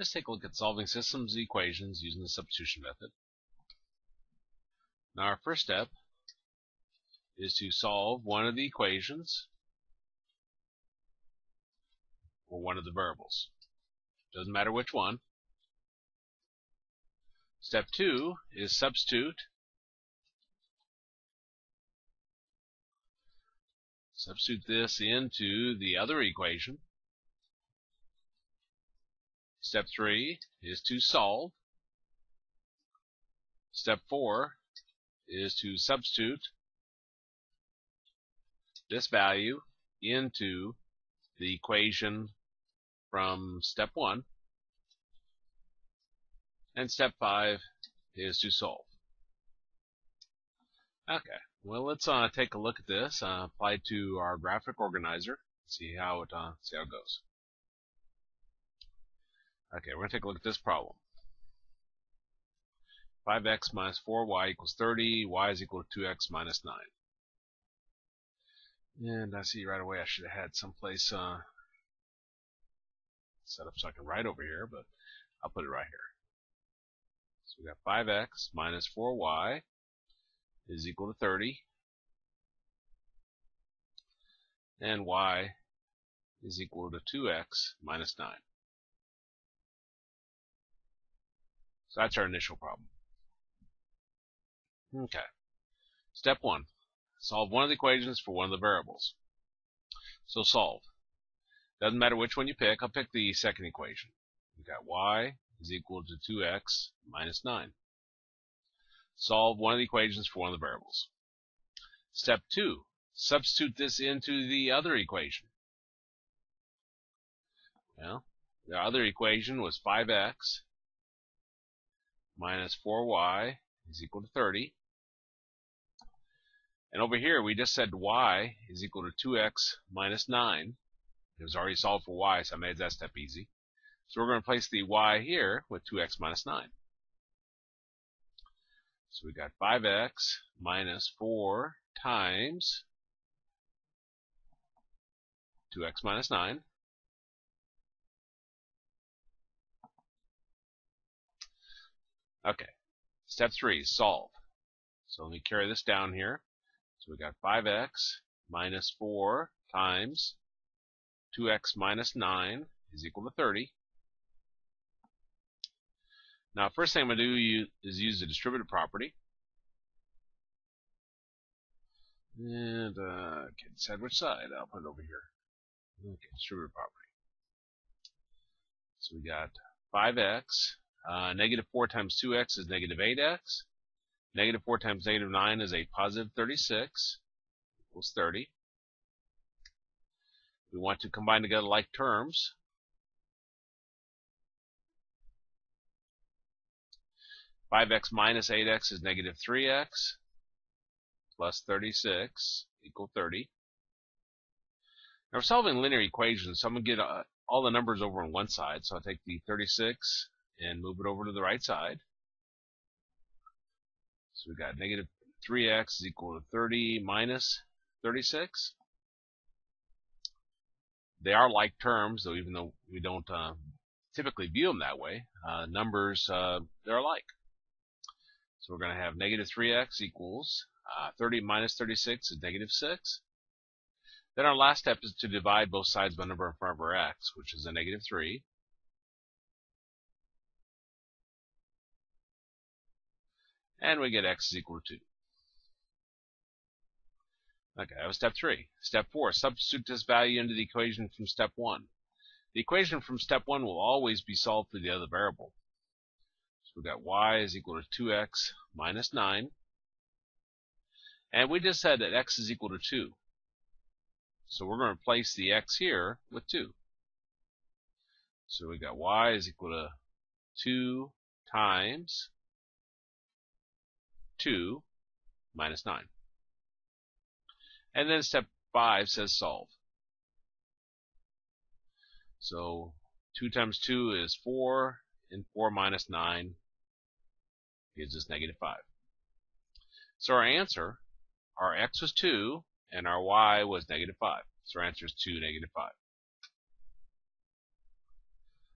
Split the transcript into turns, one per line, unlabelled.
Let's take a look at solving systems equations using the substitution method. Now our first step is to solve one of the equations or one of the variables. Doesn't matter which one. Step two is substitute substitute this into the other equation Step 3 is to solve. Step 4 is to substitute this value into the equation from step 1. And step 5 is to solve. Okay, well let's uh, take a look at this, uh, apply to our graphic organizer, see how it uh, see how it goes. Okay, we're going to take a look at this problem. 5x minus 4y equals 30, y is equal to 2x minus 9. And I see right away I should have had someplace uh, set up so I can write over here, but I'll put it right here. So we got 5x minus 4y is equal to 30. And y is equal to 2x minus 9. So that's our initial problem. Okay. Step one. Solve one of the equations for one of the variables. So solve. Doesn't matter which one you pick. I'll pick the second equation. We've got y is equal to 2x minus 9. Solve one of the equations for one of the variables. Step 2. Substitute this into the other equation. Well, the other equation was 5x minus 4y is equal to 30. And over here, we just said y is equal to 2x minus 9. It was already solved for y, so I made that step easy. So we're going to place the y here with 2x minus 9. So we got 5x minus 4 times 2x minus 9 Okay, step three, solve. So let me carry this down here. So we got 5x minus 4 times 2x minus 9 is equal to 30. Now, first thing I'm going to do is use the distributive property. And, uh, okay, decide which side. I'll put it over here. Okay, distributive property. So we got 5x uh, negative 4 times 2x is negative 8x. Negative 4 times negative 9 is a positive 36 equals 30. We want to combine together like terms. Five x minus eight x is negative three x plus thirty six equal thirty. Now we're solving linear equations, so I'm going to get uh, all the numbers over on one side. So I'll take the 36 and move it over to the right side. So we've got negative 3x is equal to 30 minus 36. They are like terms, though even though we don't uh, typically view them that way, uh, numbers, uh, they're alike. So we're going to have negative 3x equals uh, 30 minus 36 is negative 6. Then our last step is to divide both sides by a number in front of our x, which is a negative 3. And we get x is equal to 2. Okay, that was step 3. Step 4, substitute this value into the equation from step 1. The equation from step 1 will always be solved for the other variable. So we've got y is equal to 2x minus 9. And we just said that x is equal to 2. So we're going to replace the x here with 2. So we got y is equal to 2 times 2 minus 9. And then step 5 says solve. So 2 times 2 is 4, and 4 minus 9 gives us negative 5. So our answer, our x was 2, and our y was negative 5. So our answer is 2, negative 5.